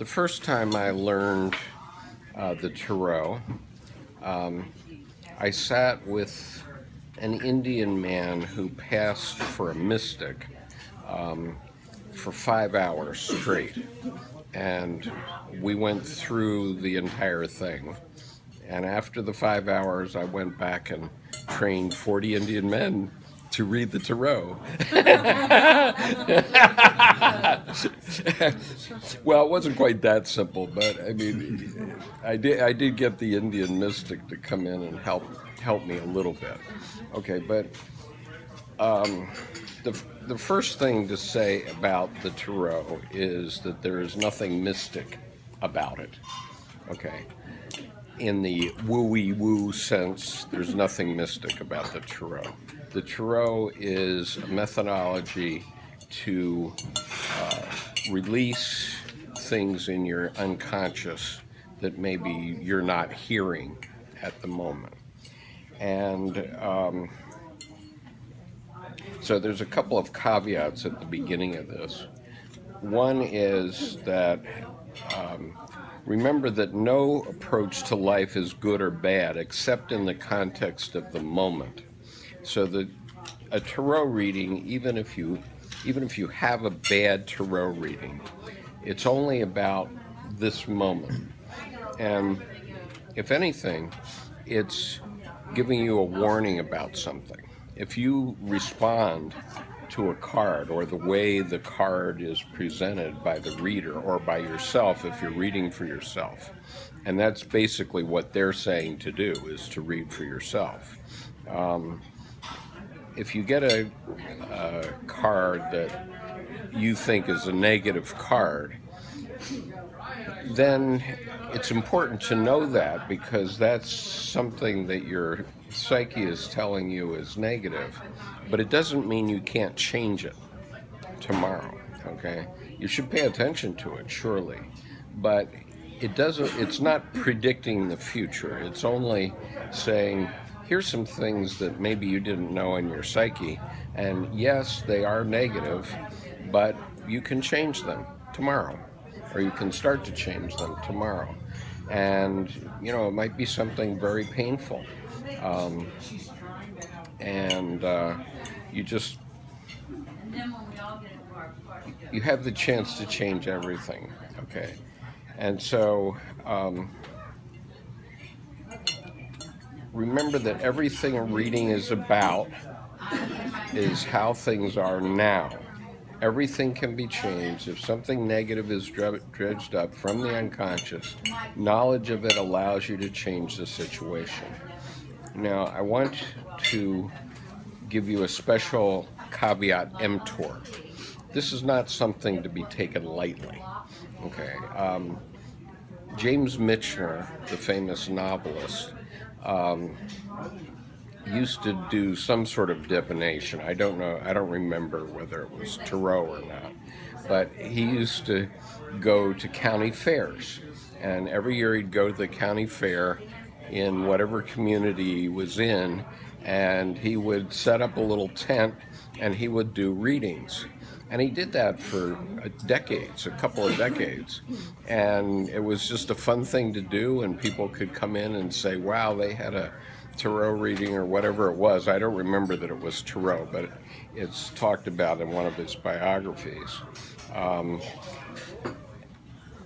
the first time I learned uh, the Tarot, um, I sat with an Indian man who passed for a mystic um, for five hours straight. And we went through the entire thing. And after the five hours, I went back and trained 40 Indian men to read the Tarot. well, it wasn't quite that simple, but I mean, I did I did get the Indian mystic to come in and help help me a little bit. Okay, but um, the the first thing to say about the Tarot is that there is nothing mystic about it. Okay in the wooey woo sense, there's nothing mystic about the Tarot. The Tarot is a methodology to uh, release things in your unconscious that maybe you're not hearing at the moment. And um, so there's a couple of caveats at the beginning of this. One is that um, Remember that no approach to life is good or bad except in the context of the moment. So the a tarot reading, even if you even if you have a bad tarot reading, it's only about this moment. And if anything, it's giving you a warning about something. If you respond to a card or the way the card is presented by the reader or by yourself if you're reading for yourself. And that's basically what they're saying to do is to read for yourself. Um, if you get a, a card that you think is a negative card, then it's important to know that because that's something that your psyche is telling you is negative, but it doesn't mean you can't change it tomorrow, okay? You should pay attention to it, surely, but it doesn't, it's not predicting the future. It's only saying, here's some things that maybe you didn't know in your psyche, and yes, they are negative, but you can change them tomorrow, or you can start to change them tomorrow. And, you know, it might be something very painful um, and uh, you just you have the chance to change everything. Okay, and so. Um, remember that everything reading is about is how things are now. Everything can be changed. If something negative is dredged up from the unconscious, knowledge of it allows you to change the situation. Now, I want to give you a special caveat emptor. This is not something to be taken lightly. Okay. Um, James Michener, the famous novelist, um, used to do some sort of divination. I don't know, I don't remember whether it was Tarot or not, but he used to go to county fairs. And every year he'd go to the county fair in whatever community he was in, and he would set up a little tent and he would do readings. And he did that for decades, a couple of decades. And it was just a fun thing to do, and people could come in and say, wow, they had a tarot reading or whatever it was. I don't remember that it was tarot, but it's talked about in one of his biographies. Um,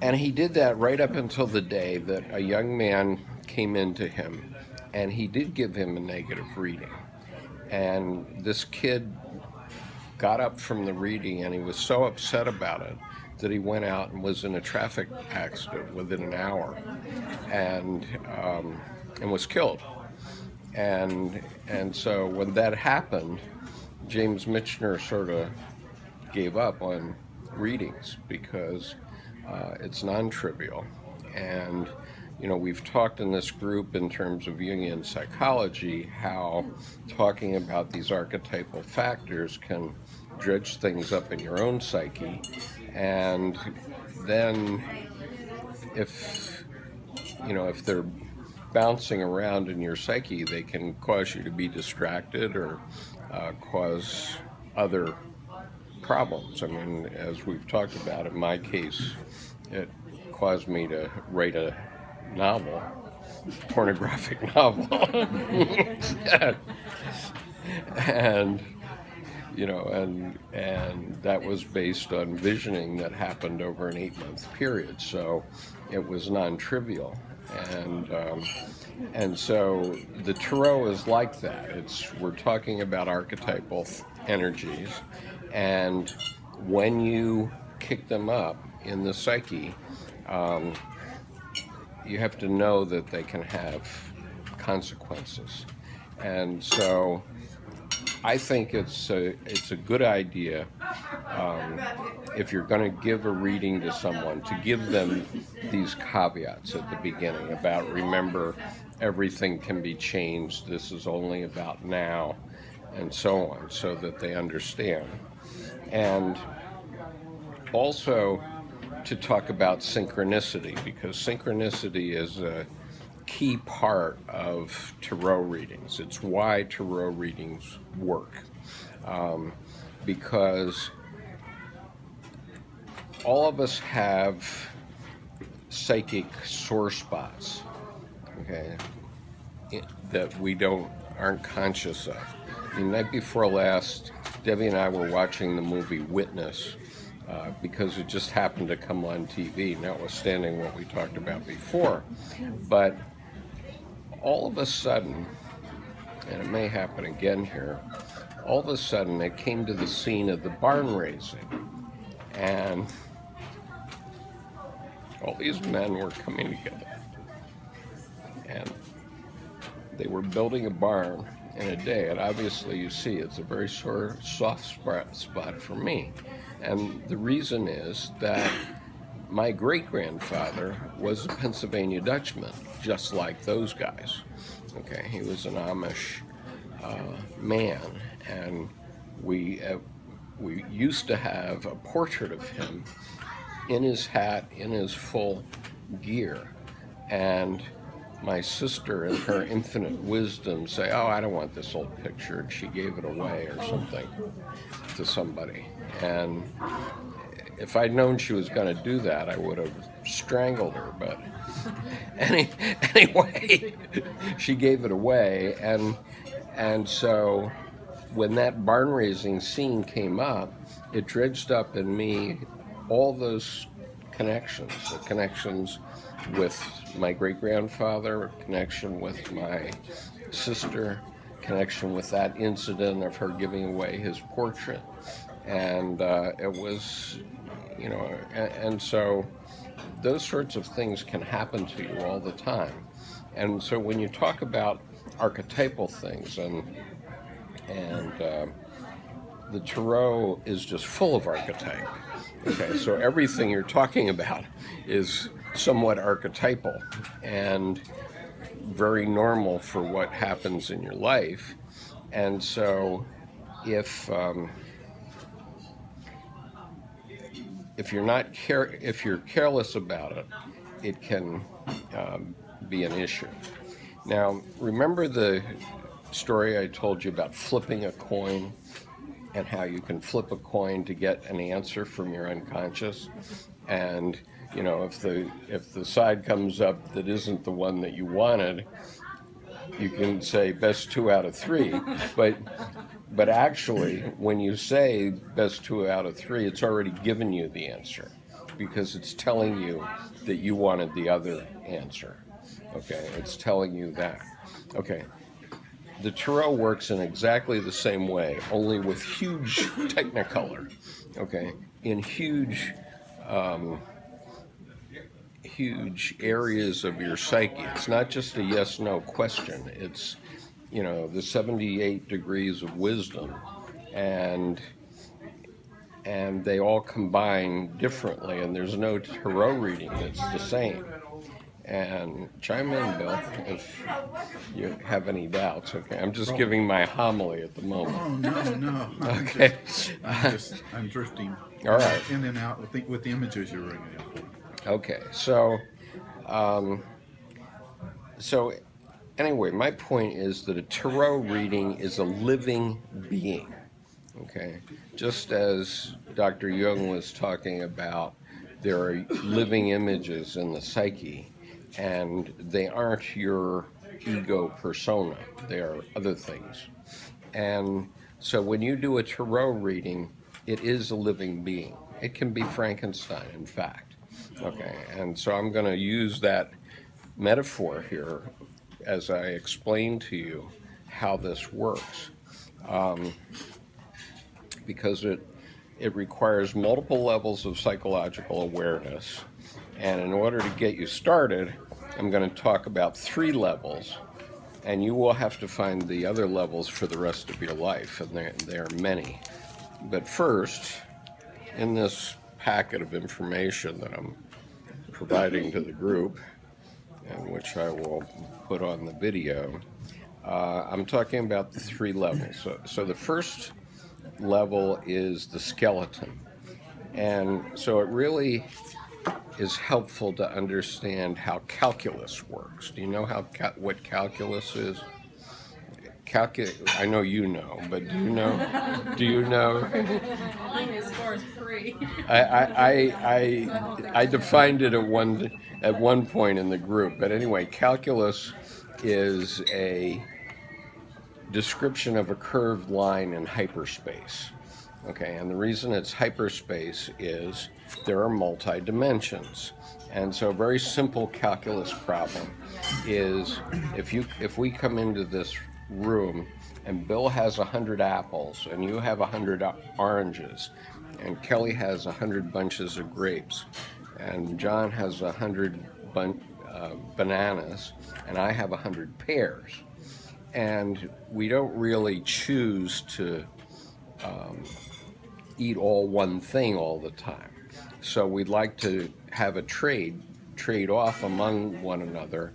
and he did that right up until the day that a young man came into him, and he did give him a negative reading. And this kid got up from the reading, and he was so upset about it that he went out and was in a traffic accident within an hour, and um, and was killed. And and so when that happened, James Michener sort of gave up on readings because uh, it's non-trivial and you know, we've talked in this group in terms of Jungian psychology how talking about these archetypal factors can dredge things up in your own psyche. And then if, you know, if they're bouncing around in your psyche, they can cause you to be distracted or uh, cause other problems. I mean, as we've talked about in my case, it caused me to write a novel, pornographic novel. and you know, and and that was based on visioning that happened over an eight-month period. So it was non-trivial, and um, and so the tarot is like that. It's we're talking about archetypal energies, and when you kick them up in the psyche, um, you have to know that they can have consequences, and so I think it's a, it's a good idea um, if you're going to give a reading to someone to give them these caveats at the beginning about remember everything can be changed. This is only about now, and so on, so that they understand. And also to talk about synchronicity because synchronicity is a key part of tarot readings. It's why tarot readings work. Um, because all of us have psychic sore spots, okay, that we don't aren't conscious of. The night before last, Debbie and I were watching the movie Witness uh, because it just happened to come on TV, notwithstanding what we talked about before. But all of a sudden, and it may happen again here, all of a sudden it came to the scene of the barn raising. And all these men were coming together. And they were building a barn in a day. And obviously, you see, it's a very sore, soft spot for me. And the reason is that my great grandfather was a Pennsylvania Dutchman, just like those guys. Okay, he was an Amish uh, man, and we uh, we used to have a portrait of him in his hat, in his full gear, and my sister, in her infinite wisdom, say, "Oh, I don't want this old picture," and she gave it away or something to somebody, and if I'd known she was going to do that, I would have strangled her. But any, anyway, she gave it away, and and so when that barn raising scene came up, it dredged up in me all those connections, the connections with my great grandfather, connection with my sister, connection with that incident of her giving away his portrait. And uh, it was you know, and, and so those sorts of things can happen to you all the time. And so when you talk about archetypal things and and uh, the tarot is just full of archetype. Okay, so everything you're talking about is somewhat archetypal and very normal for what happens in your life. And so if um, if you're not care if you're careless about it, it can um, be an issue. Now, remember the story I told you about flipping a coin and how you can flip a coin to get an answer from your unconscious, and you know if the if the side comes up that isn't the one that you wanted, you can say best two out of three, but but actually, when you say best two out of three, it's already given you the answer because it's telling you that you wanted the other answer. Okay, it's telling you that. Okay, the tarot works in exactly the same way, only with huge technicolor. Okay, in huge, um, huge areas of your psyche. It's not just a yes/no question. It's you know, the 78 degrees of wisdom, and and they all combine differently, and there's no tarot reading that's the same. And chime in, Bill, if you have any doubts. Okay, I'm just giving my homily at the moment. Oh no, no. I'm okay, just, I'm just I'm drifting. All right. In and out with the, with the images you're bringing in. Okay, so, um, so anyway, my point is that a tarot reading is a living being. Okay, just as Dr. Jung was talking about there are living images in the psyche, and they aren't your ego persona. They are other things. And so when you do a tarot reading, it is a living being. It can be Frankenstein, in fact. Okay, and so I'm going to use that metaphor here as I explain to you how this works. Um, because it it requires multiple levels of psychological awareness. And in order to get you started, I'm going to talk about three levels, and you will have to find the other levels for the rest of your life, and there, there are many. But first, in this packet of information that I'm providing to the group, and which I will put on the video, uh, I'm talking about the three levels. So, so the first level is the skeleton. And so it really is helpful to understand how calculus works. Do you know how what calculus is? Calcu- I know you know, but do you know? Do you know? Mine is for free. I, I, I, I, I defined it at one at one point in the group, but anyway, calculus is a description of a curved line in hyperspace. Okay, and the reason it's hyperspace is there are multi dimensions. And so a very simple calculus problem is if you if we come into this room and Bill has a hundred apples and you have a hundred oranges and Kelly has a hundred bunches of grapes and John has a hundred bun- uh, bananas and I have a hundred pears and we don't really choose to um, eat all one thing all the time. So we'd like to have a trade, trade off among one another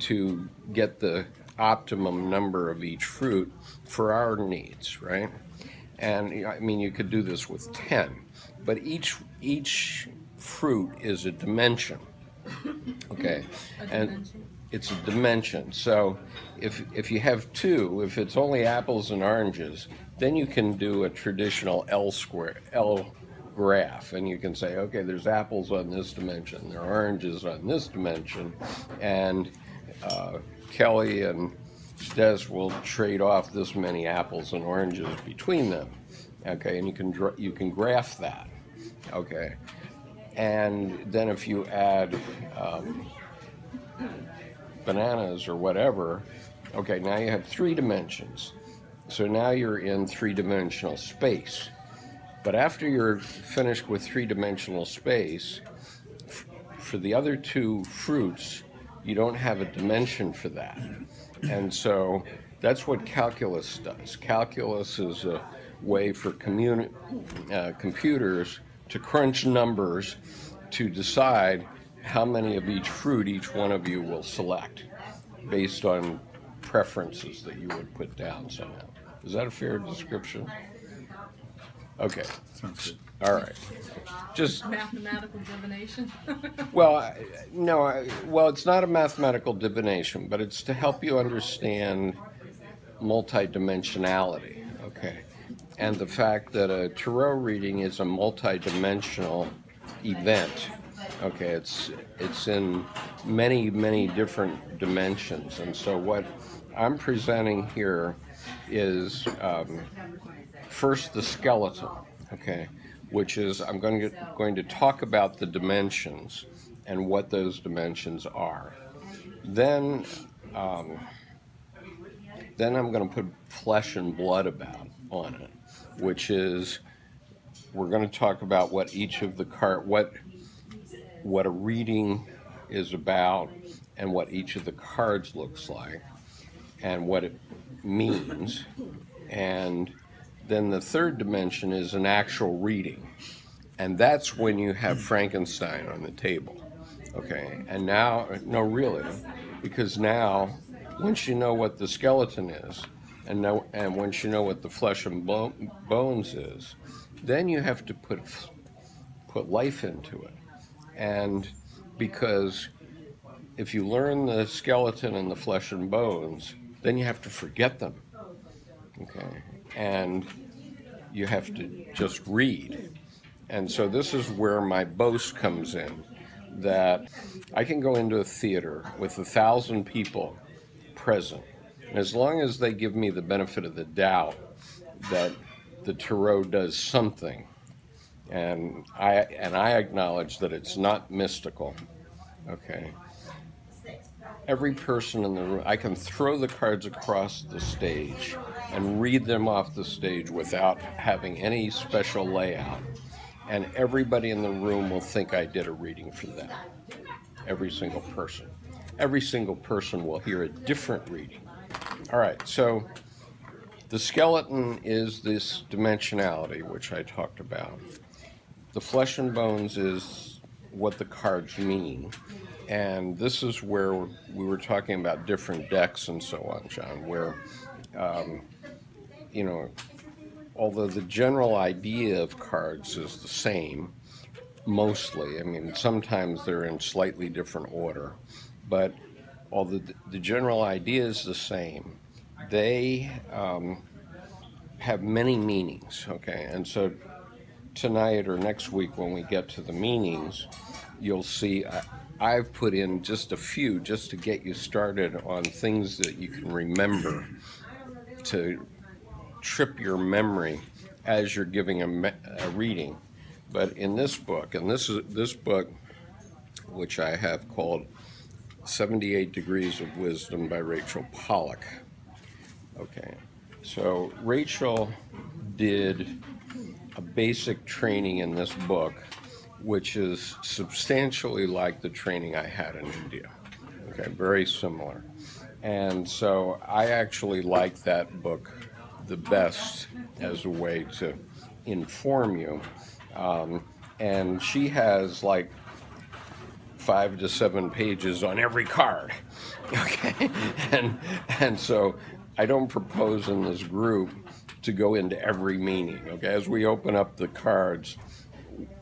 to get the optimum number of each fruit for our needs, right? And I mean, you could do this with 10, but each, each fruit is a dimension. Okay. And it's a dimension. So if, if you have two, if it's only apples and oranges, then you can do a traditional L square, L graph, and you can say, okay, there's apples on this dimension, there are oranges on this dimension, and uh, Kelly and Des will trade off this many apples and oranges between them. Okay, and you can you can graph that. Okay, and then if you add um, bananas or whatever, okay, now you have three dimensions. So now you're in three dimensional space. But after you're finished with three dimensional space, for the other two fruits, you don't have a dimension for that. And so that's what calculus does. Calculus is a way for communi- uh, computers to crunch numbers to decide how many of each fruit each one of you will select based on preferences that you would put down somehow. Is that a fair description? Okay, Sounds good. All right. Just, Mathematical divination. well, I- no, I- well, it's not a mathematical divination, but it's to help you understand multidimensionality, okay? And the fact that a tarot reading is a multidimensional event. Okay, it's it's in many many different dimensions, and so what I'm presenting here is um, first the skeleton. Okay, which is I'm going to going to talk about the dimensions and what those dimensions are. Then um, then I'm going to put flesh and blood about on it, which is we're going to talk about what each of the card what what a reading is about and what each of the cards looks like and what it means and then the third dimension is an actual reading and that's when you have frankenstein on the table okay and now no really because now once you know what the skeleton is and know and once you know what the flesh and bo- bones is then you have to put put life into it and because if you learn the skeleton and the flesh and bones, then you have to forget them. Okay. And you have to just read. and so this is where my boast comes in that I can go into a theater with a thousand people present. And as long as they give me the benefit of the doubt that the tarot does something, and I and I acknowledge that it's not mystical. Okay. Every person in the room, I can throw the cards across the stage and read them off the stage without having any special layout. And everybody in the room will think I did a reading for them. Every single person. Every single person will hear a different reading. All right, so the skeleton is this dimensionality, which I talked about. The flesh and bones is what the cards mean. And this is where we were talking about different decks and so on, John, where, um, you know, although the general idea of cards is the same, mostly, I mean, sometimes they're in slightly different order, but although the, general idea is the same, they um, have many meanings, okay? And so tonight or next week when we get to the meanings, you'll see I, I've put in just a few just to get you started on things that you can remember to trip your memory as you're giving a, a reading. But in this book, and this is this book, which I have called 78 Degrees of Wisdom by Rachel Pollack. Okay, so Rachel did a basic training in this book, which is substantially like the training I had in India. Okay, very similar. And so I actually like that book the best as a way to inform you. Um, and she has like five to seven pages on every card. Okay, and and so I don't propose in this group to go into every meaning. Okay, as we open up the cards,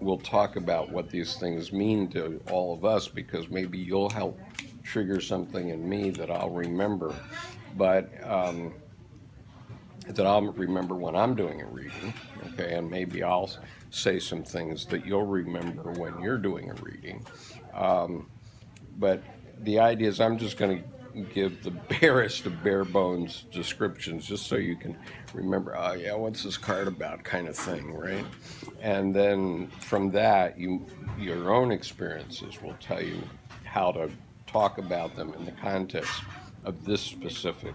we'll talk about what these things mean to all of us because maybe you'll help trigger something in me that I'll remember. But um, that I'll remember when I'm doing a reading, okay, and maybe I'll say some things that you'll remember when you're doing a reading. Um, but the idea is I'm just going to give the barest of bare bones descriptions just so you can remember, oh yeah, what's this card about kind of thing, right? And then from that, you your own experiences will tell you how to talk about them in the context of this specific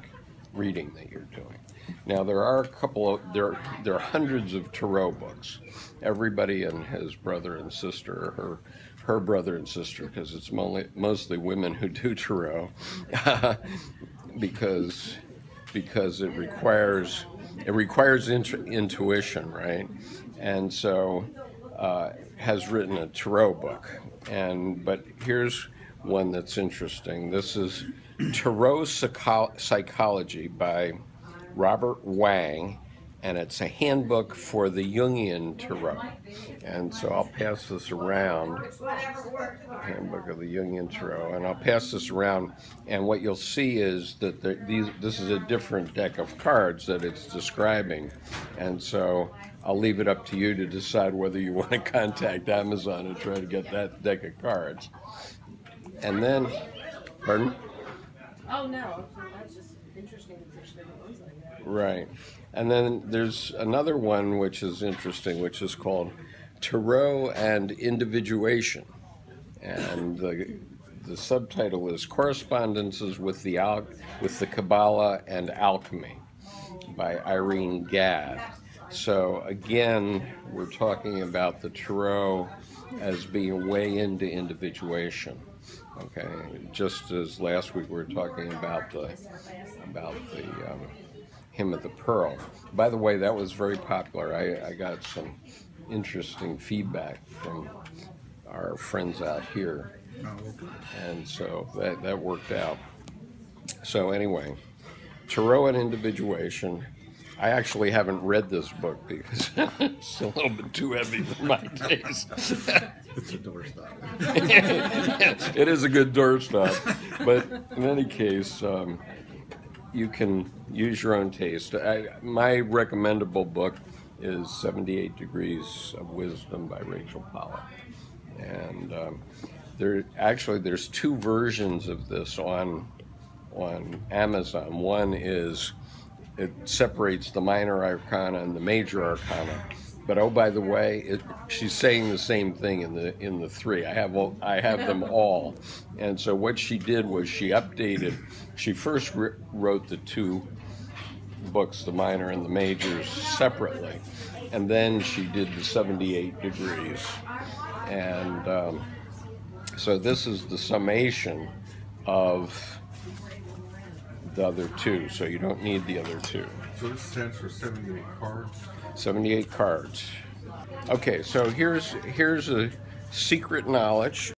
reading that you're doing. Now there are a couple of there there are hundreds of tarot books. Everybody and his brother and sister, or her her brother and sister, because it's mostly mostly women who do tarot, because because it requires it requires intu- intuition, right? And so uh, has written a tarot book, and but here's one that's interesting. This is Tarot Psycho- Psychology by Robert Wang, and it's a handbook for the Jungian tarot. And so I'll pass this around, handbook of the Jungian tarot, and I'll pass this around. And what you'll see is that the, these, this is a different deck of cards that it's describing, and so I'll leave it up to you to decide whether you want to contact Amazon and try to get that deck of cards. And then, pardon? Oh, no, that's just interesting that like that. Right. And then there's another one which is interesting, which is called Tarot and Individuation. And the, the subtitle is Correspondences with the, Al- with the Kabbalah and Alchemy by Irene Gad. So again, we're talking about the Tarot as being a way into individuation. Okay, just as last week we were talking about the about the um, hymn of the pearl. By the way, that was very popular. I, I got some interesting feedback from our friends out here, Oh, and so that that worked out. So anyway, Tarot and Individuation. I actually haven't read this book because it's a little bit too heavy for my taste. It's a doorstop. it is a good doorstop. But in any case, um, you can use your own taste. I, my recommendable book is 78 Degrees of Wisdom by Rachel Pollack. And um, there actually there's two versions of this on on Amazon. One is it separates the minor arcana and the major arcana. But oh, by the way, it, she's saying the same thing in the in the three. I have all, I have them all, and so what she did was she updated. She first wr- wrote the two books, the minor and the majors, separately, and then she did the 78 degrees, and um, so this is the summation of the other two. So you don't need the other two. So this stands for seventy-eight cards. 78 cards. Okay, so here's here's a secret knowledge